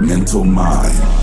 Mental Mind.